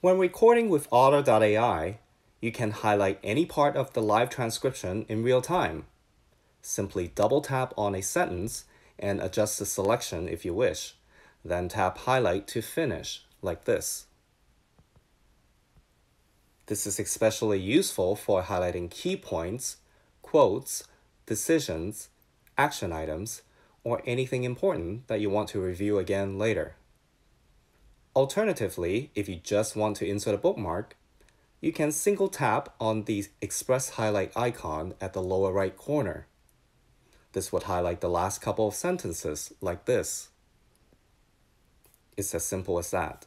When recording with Otter.ai, you can highlight any part of the live transcription in real time. Simply double tap on a sentence and adjust the selection if you wish. Then tap Highlight to finish, like this. This is especially useful for highlighting key points, quotes, decisions, action items, or anything important that you want to review again later. Alternatively, if you just want to insert a bookmark, you can single tap on the Express Highlight icon at the lower right corner. This would highlight the last couple of sentences like this. It's as simple as that.